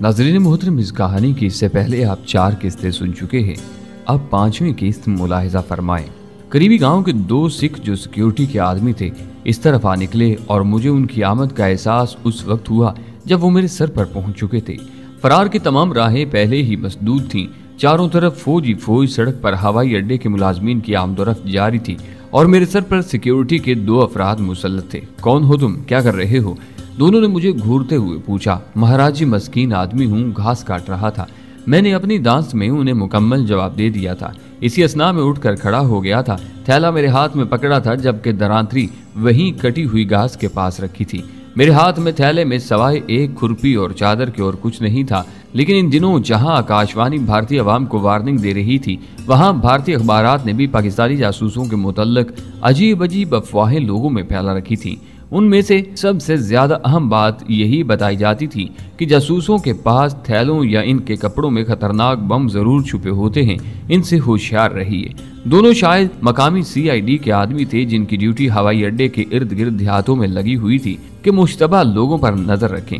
ناظرین محترم، اس کہانی کی اس سے پہلے آپ چار قسطیں سن چکے ہیں۔ اب پانچویں قسط ملاحظہ فرمائیں۔ قریبی گاؤں کے دو سکھ جو سیکیورٹی کے آدمی تھے، اس طرف آ نکلے اور مجھے ان کی آمد کا احساس اس وقت ہوا جب وہ میرے سر پر پہنچ چکے تھے۔ فرار کی تمام راہیں پہلے ہی مسدود تھیں۔ چاروں طرف فوجی فوج سڑک پر ہوائی اڈے کے ملازمین کی آمد و رفت جاری تھی اور میرے سر پر سیکیورٹی کے دو افراد مسلط تھے۔ کون ہو تم؟ کیا کر رہے ہو؟ دونوں نے مجھے گھورتے ہوئے پوچھا مہاراجی جی، مسکین آدمی ہوں، گھاس کاٹ رہا تھا۔ میں نے اپنی دانس میں انہیں مکمل جواب دے دیا تھا۔ اسی اسنا میں اٹھ کر کھڑا ہو گیا تھا۔ تھیلا میرے ہاتھ میں پکڑا تھا، جبکہ درانتری وہیں کٹی ہوئی گھاس کے پاس رکھی تھی۔ میرے ہاتھ میں تھیلے میں سوائے ایک کھرپی اور چادر کے اور کچھ نہیں تھا، لیکن ان دنوں جہاں آکاشوانی بھارتی عوام کو وارننگ دے رہی تھی، وہاں بھارتی اخبارات نے بھی پاکستانی جاسوسوں کے متعلق عجیب عجیب افواہیں لوگوں میں پھیلا رکھی تھی ان میں سے سب سے زیادہ اہم بات یہی بتائی جاتی تھی کہ جاسوسوں کے پاس تھیلوں یا ان کے کپڑوں میں خطرناک بم ضرور چھپے ہوتے ہیں۔ ان سے ہوشیار رہیے۔ دونوں شاید مقامی سی آئی ڈی کے آدمی تھے جن کی ڈیوٹی ہوائی اڈے کے ارد گرد دیہاتوں میں لگی ہوئی تھی کہ مشتبہ لوگوں پر نظر رکھیں۔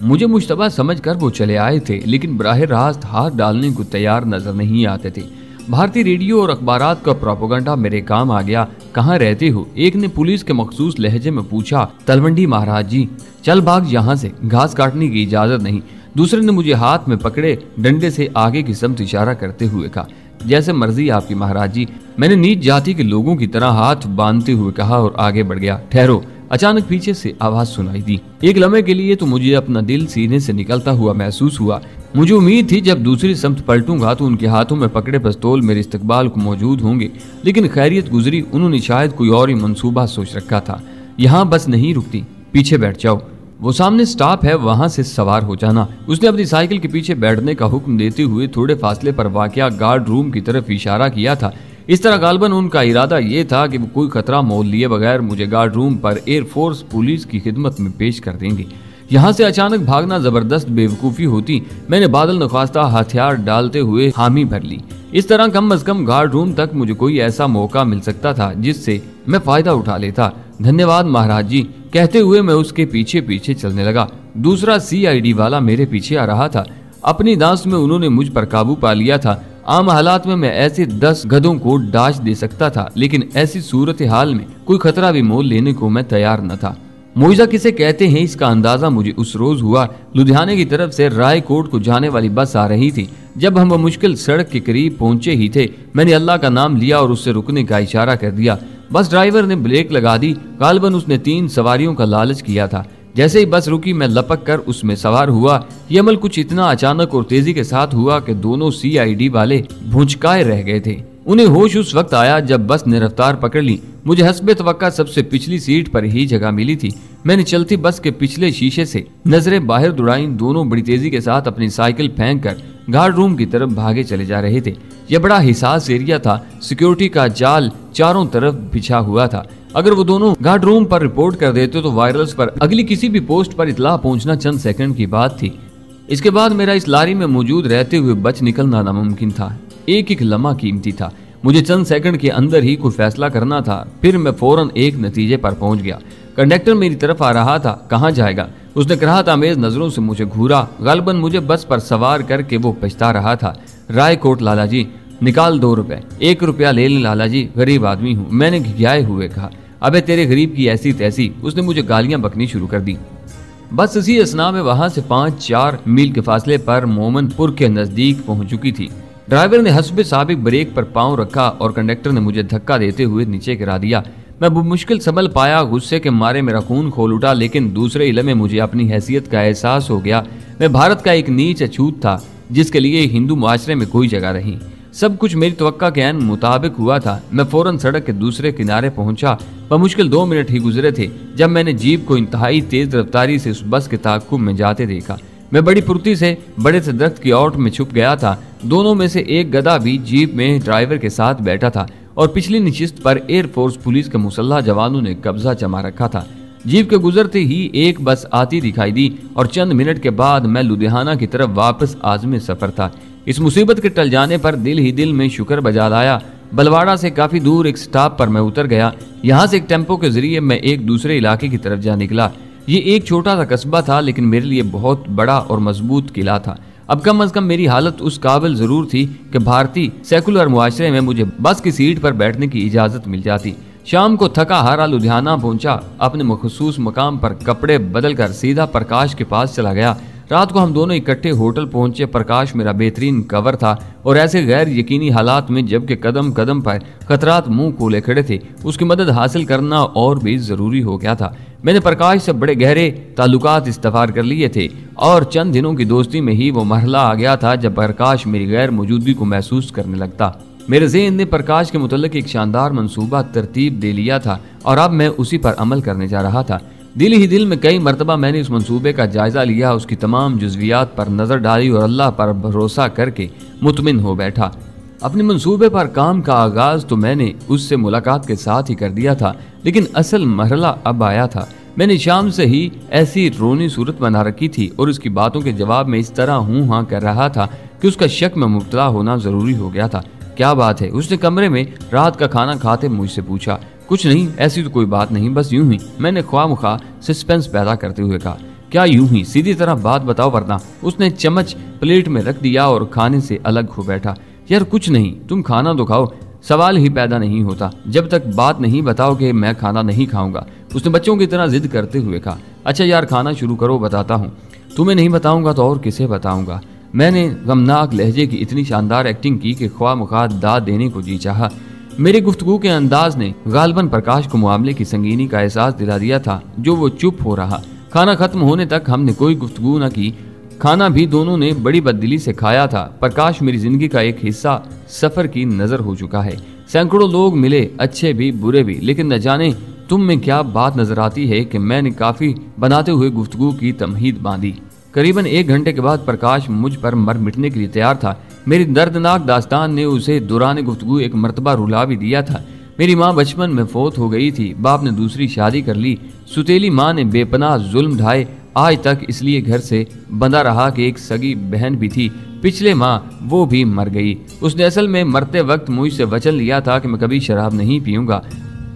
مجھے مشتبہ سمجھ کر وہ چلے آئے تھے، لیکن براہ راست ہاتھ ڈالنے کو تیار نظر نہیں آتے تھے۔ بھارتی ریڈیو اور اخبارات کا پروپوگنڈا میرے کام آ گیا۔ کہاں رہتے ہو؟ ایک نے پولیس کے مخصوص لہجے میں پوچھا، تلونڈی مہاراج جی چل بھاگ یہاں سے، گھاس کاٹنے کی اجازت نہیں۔ دوسرے نے مجھے ہاتھ میں پکڑے، ڈنڈے سے آگے کی سمت اشارہ کرتے ہوئے کہا، جیسے مرضی آپ کی مہاراج جی۔ میں نے نیچ جاتی کے لوگوں کی طرح ہاتھ باندھتے ہوئے کہا اور آگے بڑھ گیا۔ ٹھہرو۔ اچانک پیچھے سے آواز سنائی دی۔ ایک لمحے کے لیے تو مجھے اپنا دل سینے سے نکلتا ہوا محسوس ہوا۔ مجھے امید تھی جب دوسری سمت پلٹوں گا تو ان کے ہاتھوں میں پکڑے پستول میرے استقبال کو موجود ہوں گے، لیکن خیریت گزری، انہوں نے شاید کوئی اور ہی منصوبہ سوچ رکھا تھا۔ یہاں بس نہیں رکتی، پیچھے بیٹھ جاؤ۔ وہ سامنے سٹاپ ہے، وہاں سے سوار ہو جانا۔ اس نے اپنی سائیکل کے پیچھے بیٹھنے کا حکم دیتے ہوئے تھوڑے فاصلے پر واقعہ گارڈ روم کی طرف اشارہ کیا تھا۔ اس طرح غالباً ان کا ارادہ یہ تھا کہ وہ کوئی خطرہ مول لیے بغیر مجھے گارڈ روم پر ایئر فورس پولیس کی خدمت میں پیش کر دیں گے۔ یہاں سے اچانک بھاگنا زبردست بے وقوفی ہوتی، میں نے بادل نخواستہ ہتھیار ڈالتے ہوئے حامی بھر لی۔ اس طرح کم از کم گارڈ روم تک مجھے کوئی ایسا موقع مل سکتا تھا جس سے میں فائدہ اٹھا لیتا۔ دھنیہ واد مہاراج جی کہتے ہوئے میں اس کے پیچھے پیچھے چلنے لگا۔ دوسرا سی آئی ڈی والا میرے پیچھے آ رہا تھا۔ اپنی دانس میں انہوں نے مجھ پر قابو پا لیا تھا۔ عام حالات میں میں ایسے دس گدوں کو ڈاش دے سکتا تھا، لیکن ایسی صورت حال میں کوئی خطرہ بھی مول لینے کو میں تیار نہ تھا۔ موئزہ کسے کہتے ہیں؟ اس کا اندازہ مجھے اس روز ہوا، لدھیانے کی طرف سے رائے کوٹ کو جانے والی بس آ رہی تھی۔ جب ہم وہ مشکل سڑک کے قریب پہنچے ہی تھے، میں نے اللہ کا نام لیا اور اس سے رکنے کا اشارہ کر دیا۔ بس ڈرائیور نے بریک لگا دی۔ غالباً اس نے تین سواریوں کا لالچ کیا تھا۔ جیسے ہی بس رکی، میں لپک کر اس میں سوار ہوا۔ یہ عمل کچھ اتنا اچانک اور تیزی کے ساتھ ہوا کہ دونوں سی آئی ڈی والے بھونچکائے رہ گئے تھے۔ انہیں ہوش اس وقت آیا جب بس نے رفتار پکڑ لی۔ مجھے حسب توقع سب سے پچھلی سیٹ پر ہی جگہ ملی تھی۔ میں نے چلتی بس کے پچھلے شیشے سے نظریں باہر دوڑائیں، دونوں بڑی تیزی کے ساتھ اپنی سائیکل پھینک کر گارڈ روم کی طرف بھاگے چلے جا رہے تھے۔ یہ بڑا حساس ایریا تھا سیکیورٹی کا جال چاروں طرف بچھا ہوا تھا۔ اگر وہ دونوں گارڈ روم پر رپورٹ کر دیتے تو وائرلز پر اگلی کسی بھی پوسٹ پر اطلاع پہنچنا چند سیکنڈ کی بات تھی۔ اس کے بعد میرا اس لاری میں موجود رہتے ہوئے بچ نکلنا ناممکن تھا۔ ایک ایک لمحہ قیمتی تھا۔ مجھے چند سیکنڈ کے اندر ہی کوئی فیصلہ کرنا تھا، پھر میں فوراً ایک نتیجے پر پہنچ گیا۔ کنڈکٹر میری طرف آ رہا تھا، کہاں جائے گا؟ اس نے کراہت آمیز نظروں سے مجھے گھورا، غالباً مجھے بس پر سوار کر کے وہ پچھتا رہا تھا۔ رائے کوٹ، لالا جی نکال دو روپے۔ ایک روپیہ لے لیں، لالا جی غریب آدمی ہوں۔ میں نے گھگیائے ہوئے کہا، ابے تیرے غریب کی ایسی تیسی۔ اس نے مجھے گالیاں بکنی شروع کر دی بس اسی اسنا میں وہاں سے پانچ چار میل کے فاصلے پر مومن پور کے نزدیک پہنچ چکی تھی۔ ڈرائیور نے حسب سابق بریک پر پاؤں رکھا اور کنڈکٹر نے مجھے دھکا دیتے ہوئے نیچے گرا دیا۔ میں مشکل سنبھل پایا، غصے کے مارے میرا خون کھول اٹھا، لیکن دوسرے علم میں مجھے اپنی حیثیت کا احساس ہو گیا۔ میں بھارت کا ایک نیچ اچھوت تھا، جس کے لیے ہندو معاشرے میں کوئی جگہ رہی سب کچھ میری توقع کے عین مطابق ہوا تھا۔ میں فوراً سڑک کے دوسرے کنارے پہنچا۔ بمشکل دو منٹ ہی گزرے تھے، جب میں نے جیپ کو انتہائی تیز رفتاری سے اس بس کے تعقب میں جاتے دیکھا۔ میں بڑی پھرتی سے، بڑے سے درخت کی آؤٹ میں چھپ گیا تھا۔ دونوں میں سے ایک گدا بھی جیپ میں ڈرائیور کے ساتھ بیٹھا تھا اور پچھلی نشست پر ایئر فورس پولیس کے مسلح جوانوں نے قبضہ جما رکھا تھا۔ جیپ کے گزرتے ہی ایک بس آتی دکھائی دی اور چند منٹ کے بعد میں لدھیانہ کی طرف واپس آزم سفر تھا۔ اس مصیبت کے ٹل جانے پر دل ہی دل میں شکر بجا لایا۔ بلواڑا سے کافی دور ایک سٹاپ پر میں اتر گیا۔ یہاں سے ایک ٹیمپو کے ذریعے میں ایک دوسرے علاقے کی طرف جا نکلا۔ یہ ایک چھوٹا سا قصبہ تھا لیکن میرے لیے بہت بڑا اور مضبوط قلعہ تھا۔ اب کم از کم میری حالت اس قابل ضرور تھی کہ بھارتی سیکولر معاشرے میں مجھے بس کی سیٹ پر بیٹھنے کی اجازت مل جاتی۔ شام کو تھکا ہارا لدھیانہ پہنچا، اپنے مخصوص مقام پر کپڑے بدل کر سیدھا پرکاش کے پاس چلا گیا۔ رات کو ہم دونوں اکٹھے ہوٹل پہنچے، پرکاش میرا بہترین کور تھا اور ایسے غیر یقینی حالات میں جبکہ قدم قدم پر خطرات منہ کھولے کھڑے تھے، اس کی مدد حاصل کرنا اور بھی ضروری ہو گیا تھا۔ میں نے پرکاش سے بڑے گہرے تعلقات استفار کر لیے تھے اور چند دنوں کی دوستی میں ہی وہ مرحلہ آ گیا تھا جب پرکاش میری غیر موجودگی کو محسوس کرنے لگتا۔ میرے ذہن نے پرکاش کے متعلق ایک شاندار منصوبہ ترتیب دے لیا تھا اور اب میں اسی پر عمل کرنے جا رہا تھا۔ دل ہی دل میں کئی مرتبہ میں نے اس منصوبے کا جائزہ لیا، اس کی تمام جزویات پر نظر ڈالی اور اللہ پر بھروسہ کر کے مطمئن ہو بیٹھا۔ اپنے منصوبے پر کام کا آغاز تو میں نے اس سے ملاقات کے ساتھ ہی کر دیا تھا، لیکن اصل مرحلہ اب آیا تھا۔ میں نے شام سے ہی ایسی رونی صورت بنا رکھی تھی اور اس کی باتوں کے جواب میں اس طرح ہوں ہاں کر رہا تھا کہ اس کا شک میں مبتلا ہونا ضروری ہو گیا تھا۔ کیا بات ہے؟ اس نے کمرے میں رات کا کھانا کھاتے مجھ سے پوچھا۔ کچھ نہیں، ایسی تو کوئی بات نہیں، بس یوں ہی۔ میں نے خواہ مخواہ سسپینس پیدا کرتے ہوئے کہا، کیا یوں ہی؟ سیدھی طرح بات بتاؤ ورنہ۔ اس نے چمچ پلیٹ میں رکھ دیا اور کھانے سے الگ ہو بیٹھا۔ یار کچھ نہیں، تم کھانا تو کھاؤ۔ سوال ہی پیدا نہیں ہوتا۔ جب تک بات نہیں بتاؤ کہ میں کھانا نہیں کھاؤں گا۔ اس نے بچوں کی طرح ضد کرتے ہوئے کہا اچھا یار، کھانا شروع کرو، بتاتا ہوں۔ تمہیں نہیں بتاؤں گا تو اور کسے بتاؤں گا۔ میں نے غمناک لہجے کی اتنی شاندار ایکٹنگ کی کہ خواہ مخواہ داد دینے کو جی چاہا۔ میری گفتگو کے انداز نے غالباً پرکاش کو معاملے کی سنگینی کا احساس دلا دیا تھا جو وہ چپ ہو رہا۔ کھانا ختم ہونے تک ہم نے کوئی گفتگو نہ کی۔ کھانا بھی دونوں نے بڑی بددلی سے کھایا تھا۔ پرکاش میری زندگی کا ایک حصہ سفر کی نظر ہو چکا ہے۔ سینکڑوں لوگ ملے، اچھے بھی، برے بھی، لیکن نہ جانے تم میں کیا بات نظر آتی ہے کہ میں نے کافی بناتے ہوئے گفتگو کی تمہید باندھی۔ قریباً ایک گھنٹے کے بعد پرکاش مجھ پر مر مٹنے کے لیے تیار تھا۔ میری دردناک داستان نے اسے دوران گفتگو ایک مرتبہ رلا بھی دیا تھا۔ میری ماں بچپن میں فوت ہو گئی تھی۔ باپ نے دوسری شادی کر لی۔ ستیلی ماں نے بے پناہ ظلم ڈھائے۔ آج تک اس لیے گھر سے بندہ رہا کہ ایک سگی بہن بھی تھی۔ پچھلے ماں وہ بھی مر گئی۔ اس نے اصل میں مرتے وقت مجھ سے وچن لیا تھا کہ میں کبھی شراب نہیں پیوں گا۔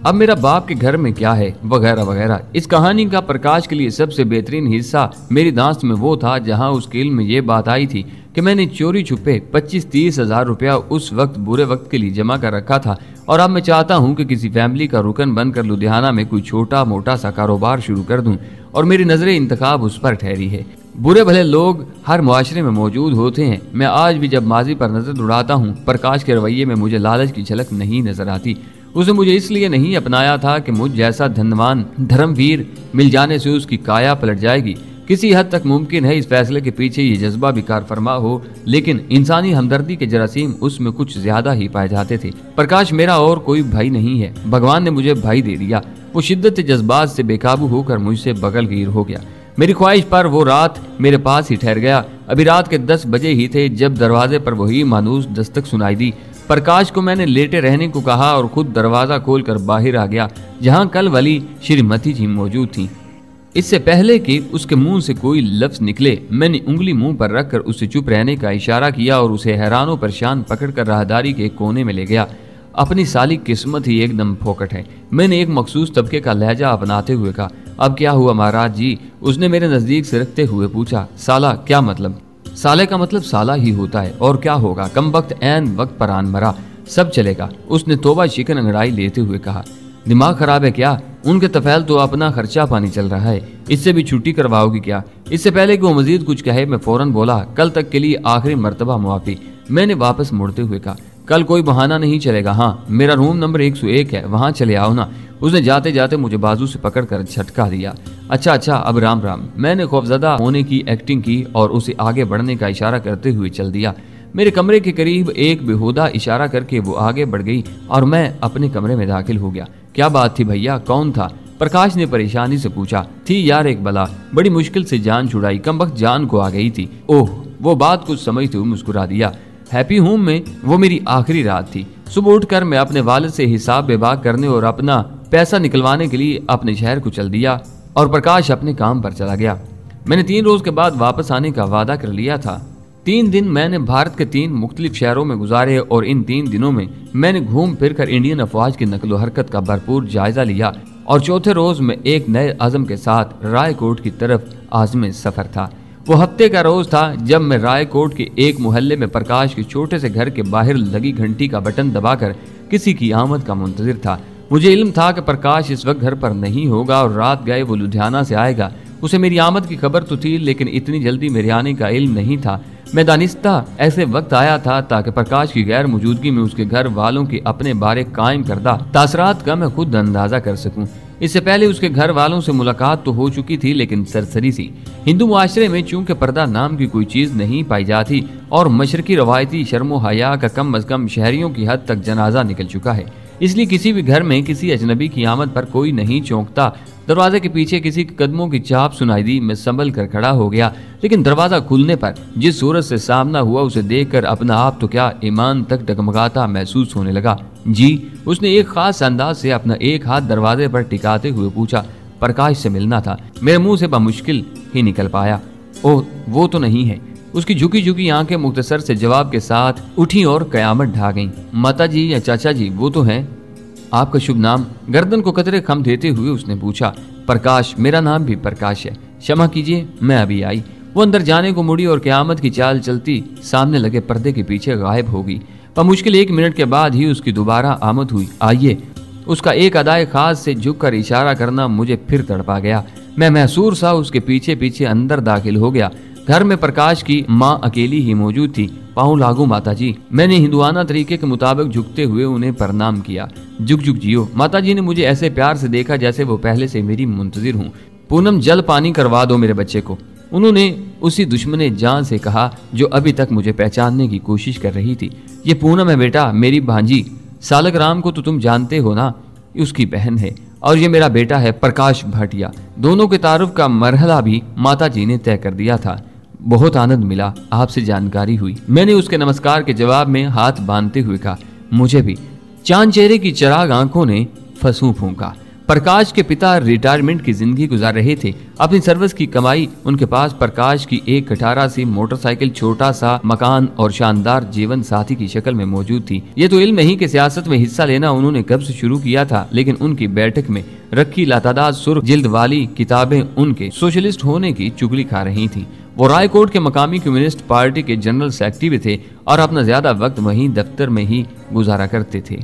اب میرا باپ کے گھر میں کیا ہے؟ وغیرہ وغیرہ۔ اس کہانی کا پرکاش کے لیے سب سے بہترین حصہ میری دانست میں وہ تھا جہاں اس کے علم میں یہ بات آئی تھی کہ میں نے چوری چھپے پچیس تیس ہزار روپیہ اس وقت برے وقت کے لیے جمع کر رکھا تھا اور اب میں چاہتا ہوں کہ کسی فیملی کا رکن بن کر لدھیانہ میں کوئی چھوٹا موٹا سا کاروبار شروع کر دوں اور میری نظر انتخاب اس پر ٹھہری ہے۔ برے بھلے لوگ ہر معاشرے میں موجود ہوتے ہیں۔ میں آج بھی جب ماضی پر نظر دوڑاتا ہوں، پرکاش کے رویے میں مجھے لالچ کی جھلک نہیں نظر آتی۔ اس نے مجھے اس لیے نہیں اپنایا تھا کہ مجھ جیسا دھنوان دھرم ویر مل جانے سے اس کی کایا پلٹ جائے گی۔ کسی حد تک ممکن ہے اس فیصلے کے پیچھے یہ جذبہ بھی کار فرما ہو، لیکن انسانی ہمدردی کے جراثیم اس میں کچھ زیادہ ہی پائے جاتے تھے۔ پرکاش، میرا اور کوئی بھائی نہیں ہے۔ بھگوان نے مجھے بھائی دے دیا۔ وہ شدت جذبات سے بے قابو ہو کر مجھ سے بغل گیر ہو گیا۔ میری خواہش پر وہ رات میرے پاس ہی ٹھہر گیا۔ ابھی رات کے دس بجے ہی تھے جب دروازے پر وہی مانوس دستک سنائی دی۔ پرکاش کو میں نے لیٹے رہنے کو کہا اور خود دروازہ کھول کر باہر آ گیا، جہاں کل والی شریمتی جی موجود تھی اس سے پہلے کہ اس کے منہ سے کوئی لفظ نکلے، میں نے انگلی منہ پر رکھ کر اسے چپ رہنے کا اشارہ کیا اور اسے حیران و پریشان پکڑ کر راہداری کے کونے میں لے گیا۔ اپنی سالی قسمت ہی ایک دم پھوکٹ ہے۔ میں نے ایک مخصوص طبقے کا لہجہ اپناتے ہوئے کہا اب کیا ہوا مہاراج جی؟ اس نے میرے نزدیک سے رکھتے ہوئے پوچھا، سالہ، کیا مطلب؟ سالے کا مطلب سالہ ہی ہوتا ہے، اور کیا ہوگا؟ کم وقت این وقت پر آن مرا، سب چلے گا۔ اس نے توبہ شکن انگڑائی لیتے ہوئے کہا، دماغ خراب ہے کیا؟ ان کے تفیل تو اپنا خرچہ پانی چل رہا ہے، اس سے بھی چھٹی کرواؤ گی کیا؟ اس سے پہلے کہ وہ مزید کچھ کہے، میں فوراً بولا، کل تک کے لیے آخری مرتبہ معافی۔ میں نے واپس مڑتے ہوئے کہا کل کوئی بہانہ نہیں چلے گا۔ ہاں میرا روم نمبر ایک سو ایک ہے، وہاں چلے آؤ نا۔ اس نے جاتے جاتے مجھے بازو سے پکڑ کر جھٹکا دیا۔ اچھا اچھا اب رام رام۔ میں نے خوفزدہ ہونے کی ایکٹنگ کی اور اسے آگے بڑھنے کا اشارہ کرتے ہوئے چل دیا۔ میرے کمرے کے قریب ایک بےحودہ اشارہ کر کے وہ آگے بڑھ گئی اور میں اپنے کمرے میں داخل ہو گیا۔ کیا بات تھی بھیا؟ کون تھا؟ پرکاش نے پریشانی سے پوچھا۔ تھی یار ایک بلا۔ بڑی مشکل سے جان چھڑائی۔ کم وقت جان کو آ گئی تھی۔ اوہ، وہ بات کچھ سمجھتے ہوئے مسکرا دیا۔ ہیپی ہوم میں، وہ میری آخری رات تھی۔ صبح اٹھ کر میں اپنے والد سے حساب بے باغ کرنے اور اپنا پیسہ نکلوانے کے لیے اپنے شہر کو چل دیا اور پرکاش اپنے کام پر چلا گیا۔ میں نے تین روز کے بعد واپس آنے کا وعدہ کر لیا تھا۔ تین دن میں نے بھارت کے تین مختلف شہروں میں گزارے اور ان تین دنوں میں میں نے گھوم پھر کر انڈین افواج کی نقل و حرکت کا بھرپور جائزہ لیا اور چوتھے روز میں ایک نئے عزم کے ساتھ رائے کوٹ کی طرف آزم سفر تھا۔ وہ ہفتے کا روز تھا جب میں رائے کوٹ کے ایک محلے میں پرکاش کے چھوٹے سے گھر کے باہر لگی گھنٹی کا بٹن دبا کر کسی کی آمد کا منتظر تھا۔ مجھے علم تھا کہ پرکاش اس وقت گھر پر نہیں ہوگا اور رات گئے وہ لدھیانہ سے آئے گا۔ اسے میری آمد کی خبر تو تھی لیکن اتنی جلدی میرے آنے کا علم نہیں تھا۔ میں دانستہ ایسے وقت آیا تھا تاکہ پرکاش کی غیر موجودگی میں اس کے گھر والوں کے اپنے بارے قائم کردہ تاثرات کا میں خود اندازہ کر سکوں۔ اس سے پہلے اس کے گھر والوں سے ملاقات تو ہو چکی تھی، لیکن سرسری سی۔ ہندو معاشرے میں چونکہ پردہ نام کی کوئی چیز نہیں پائی جاتی اور مشرقی روایتی شرم و حیا کا کم از کم شہریوں کی حد تک جنازہ نکل چکا ہے۔ اس لیے کسی بھی گھر میں کسی اجنبی کی آمد پر کوئی نہیں چونکتا دروازے کے پیچھے کسی قدموں کی چاپ سنائی دی، میں سنبھل کر کھڑا ہو گیا، لیکن دروازہ کھلنے پر جس صورت سے سامنا ہوا، اسے دیکھ کر اپنا آپ تو کیا ایمان تک ڈگمگاتا محسوس ہونے لگا۔ جی اس نے ایک خاص انداز سے اپنا ایک ہاتھ دروازے پر ٹکاتے ہوئے پوچھا، پرکاش سے ملنا تھا۔ میرے منہ سے بمشکل ہی نکل پایا۔ او وہ تو نہیں ہے۔ اس کی جھکی جھکی آنکھیں مختصر سے جواب کے ساتھ اٹھی اور قیامت ڈھا گئیں۔ ماتا جی یا چاچا جی وہ تو ہیں۔ آپ کا شبھ نام گردن کو قطرے خم دیتے ہوئے اس نے پوچھا، پرکاش، میرا نام بھی پرکاش ہے۔ شمع کیجیے، میں ابھی آئی۔ وہ اندر جانے کو مڑی اور قیامت کی چال چلتی سامنے لگے پردے کے پیچھے غائب ہوگی پر مشکل ایک منٹ کے بعد ہی اس کی دوبارہ آمد ہوئی۔ آئیے۔ اس کا ایک ادائے خاص سے جھک کر اشارہ کرنا مجھے پھر تڑپا گیا۔ میں محسور سا اس کے پیچھے پیچھے اندر داخل ہو گیا۔ گھر میں پرکاش کی ماں اکیلی ہی موجود تھی۔ پاؤں لاگو ماتا جی میں نے ہندوانہ طریقے کے مطابق جھکتے ہوئے انہیں پرنام کیا۔ جھک جھک جیو۔ ماتا جی نے مجھے ایسے پیار سے دیکھا جیسے وہ پہلے سے میری منتظر ہوں۔ پونم، جل پانی کروا دو میرے بچے کو۔ انہوں نے اسی دشمن جان سے کہا جو ابھی تک مجھے پہچاننے کی کوشش کر رہی تھی۔ یہ پونم ہے بیٹا، میری بھانجی۔ سالک رام کو تو تم جانتے ہو نا؟ اس کی بہن ہے۔ اور یہ میرا بیٹا ہے پرکاش بھاٹیا دونوں کے تعارف کا مرحلہ بھی ماتا جی نے طے کر دیا تھا۔ بہت آنند ملا، آپ سے جانکاری ہوئی۔ میں نے اس کے نمسکار کے جواب میں ہاتھ باندھتے ہوئے کہا، مجھے بھی۔ چاند چہرے کی چراغ آنکھوں نے فسوں پھونکا۔ پرکاش کے پتا ریٹائرمنٹ کی زندگی گزار رہے تھے۔ اپنی سروس کی کمائی، ان کے پاس پرکاش کی ایک کٹارا سی موٹر سائیکل، چھوٹا سا مکان اور شاندار جیون ساتھی کی شکل میں موجود تھی۔ یہ تو علم ہی کہ سیاست میں حصہ لینا انہوں نے کب سے شروع کیا تھا، لیکن ان کی بیٹھک میں رکھی لاتعداد سرخ جلد والی کتابیں ان کے سوشلسٹ ہونے کی چگلی کھا رہی تھیں۔ وہ رائے کوٹ کے مقامی کمیونسٹ پارٹی کے جنرل سیکٹری بھی تھے اور اپنا زیادہ وقت وہیں دفتر میں ہی گزارا کرتے تھے۔